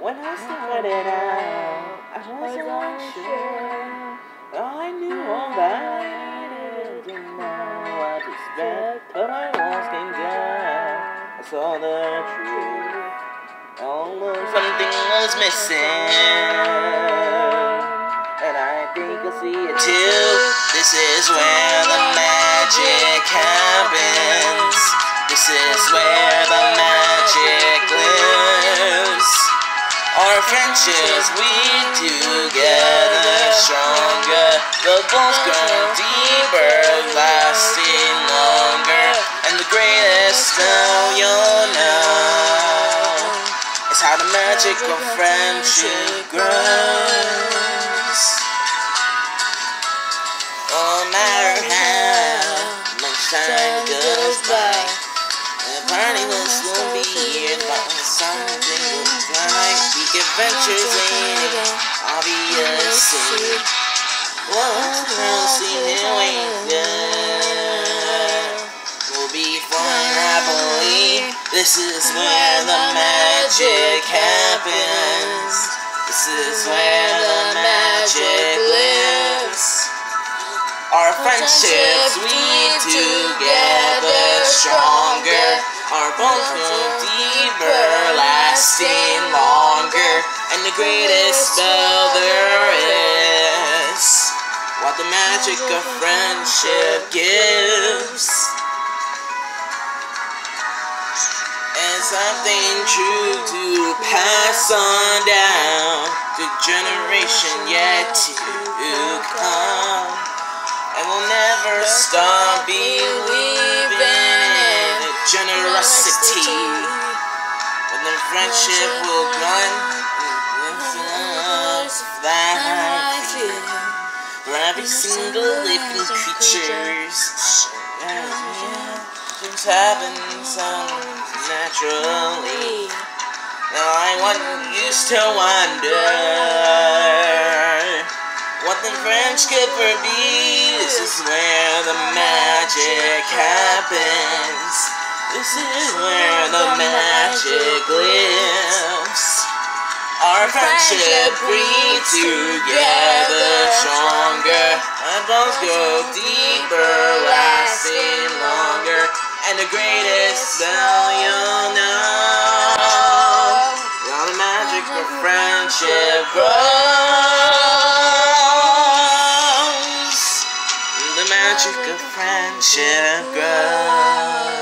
When I started out, I wasn't sure. I knew all that I needed to know what to expect, but my walls came down. I saw the truth. Almost something was missing. And I think I see it too. This is where the magic happens. This is where Our friendships we together stronger. The bonds grow deeper, lasting longer. And the greatest spell you'll know is how the magic of friendship grows. Venture in obviously. What's else doing good? We'll be fun happily. This is where the magic happens. This is where the magic lives. Our friendships we together stronger. Our bonds grow deeper, lasting And the greatest spell there is what the magic of friendship gives. And something true to pass on down to generation yet to come. And we'll never stop believing in generosity. The friendship will run that for every single living creatures. Things happen so naturally. Now I want used to wonder what the French could be. This is where the magic happens. This is where the magic lives. Our friendship breeds together stronger. Our bonds go deeper, lasting longer. And the greatest spell you'll know. The magic of friendship grows. The magic of friendship grows.